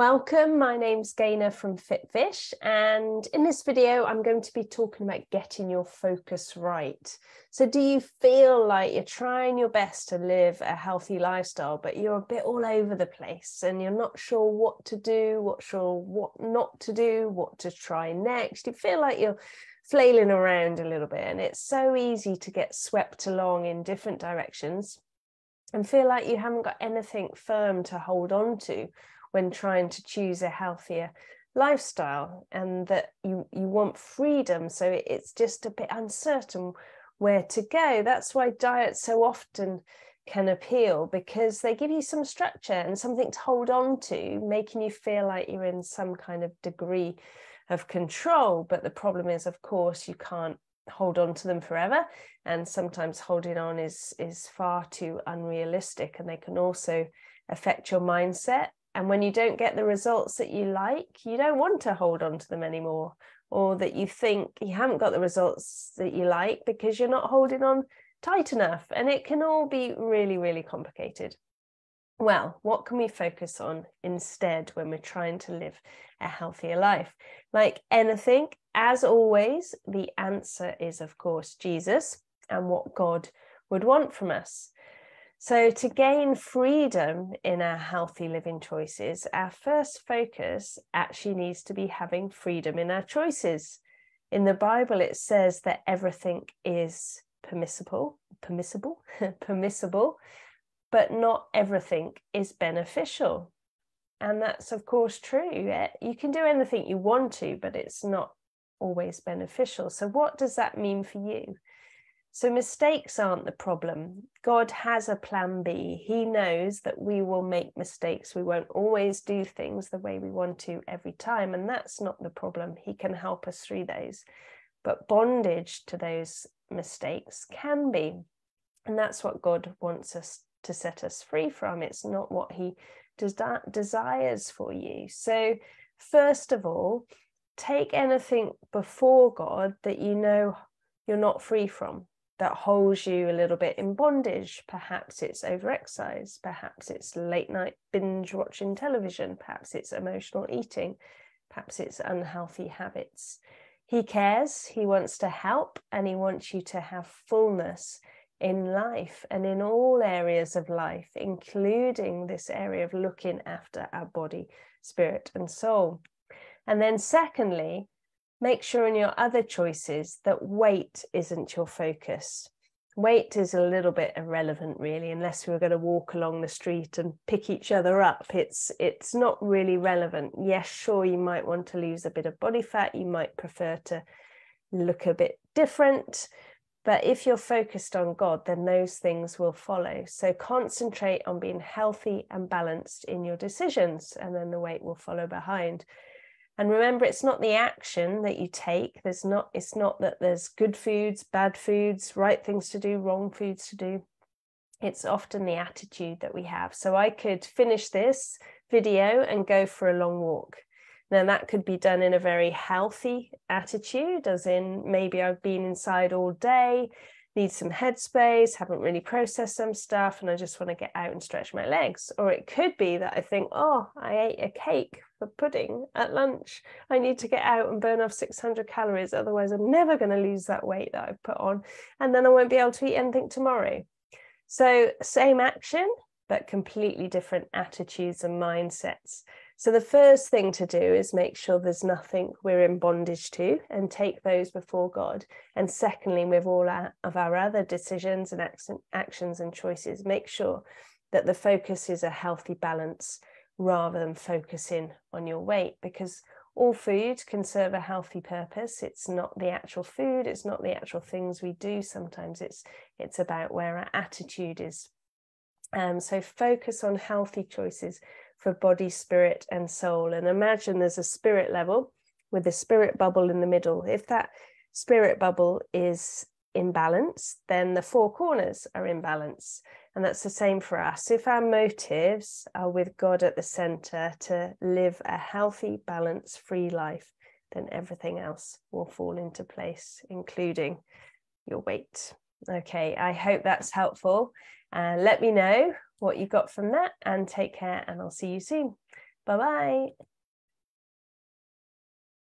Welcome, my name's Gaynor from FitFish, and in this video, I'm going to be talking about getting your focus right. So, do you feel like you're trying your best to live a healthy lifestyle, but you're a bit all over the place and you're not sure what to do, what sure what not to do, what to try next? You feel like you're flailing around a little bit, and it's so easy to get swept along in different directions and feel like you haven't got anything firm to hold on to when trying to choose a healthier lifestyle and that you you want freedom. So it's just a bit uncertain where to go. That's why diets so often can appeal because they give you some structure and something to hold on to making you feel like you're in some kind of degree of control. But the problem is of course you can't hold on to them forever and sometimes holding on is is far too unrealistic and they can also affect your mindset. And when you don't get the results that you like you don't want to hold on to them anymore or that you think you haven't got the results that you like because you're not holding on tight enough. And it can all be really really complicated. Well what can we focus on instead when we're trying to live a healthier life? Like anything as always the answer is of course jesus and what god would want from us so, to gain freedom in our healthy living choices, our first focus actually needs to be having freedom in our choices. In the Bible, it says that everything is permissible, permissible, permissible, but not everything is beneficial. And that's, of course, true. Eh, you can do anything you want to, but it's not always beneficial. So, what does that mean for you? So mistakes aren't the problem. God has a plan B. He knows that we will make mistakes. We won't always do things the way we want to every time. And that's not the problem. He can help us through those. But bondage to those mistakes can be. And that's what God wants us to set us free from. It's not what He des- desires for you. So, first of all, take anything before God that you know you're not free from that holds you a little bit in bondage. Perhaps it's overexercise, perhaps it's late night binge watching television, perhaps it's emotional eating, perhaps it's unhealthy habits. He cares, he wants to help, and he wants you to have fullness in life and in all areas of life, including this area of looking after our body, spirit, and soul. And then, secondly, make sure in your other choices that weight isn't your focus. Weight is a little bit irrelevant, really, unless we were going to walk along the street and pick each other up. It's it's not really relevant. Yes, sure, you might want to lose a bit of body fat. You might prefer to look a bit different. But if you're focused on God, then those things will follow. So concentrate on being healthy and balanced in your decisions, and then the weight will follow behind and remember it's not the action that you take. There's not it's not that there's good foods bad foods right things to do wrong foods to do. It's often the attitude that we have. So i could finish this video and go for a long walk. Now that could be done in a very healthy attitude as in maybe i've been inside all day need some headspace, haven't really processed some stuff, and I just want to get out and stretch my legs. Or it could be that I think, oh, I ate a cake for pudding at lunch. I need to get out and burn off 600 calories. Otherwise, I'm never going to lose that weight that I've put on. And then I won't be able to eat anything tomorrow. So, same action, but completely different attitudes and mindsets. So, the first thing to do is make sure there's nothing we're in bondage to and take those before God. And secondly, with all our, of our other decisions and actions and choices, make sure that the focus is a healthy balance rather than focusing on your weight because all food can serve a healthy purpose it's not the actual food it's not the actual things we do sometimes it's it's about where our attitude is um, so focus on healthy choices for body, spirit, and soul. And imagine there's a spirit level with a spirit bubble in the middle. If that spirit bubble is in balance, then the four corners are in balance. And that's the same for us. If our motives are with God at the center to live a healthy, balance free life, then everything else will fall into place, including your weight. Okay, I hope that's helpful. Uh, let me know what you got from that and take care, and I'll see you soon. Bye bye.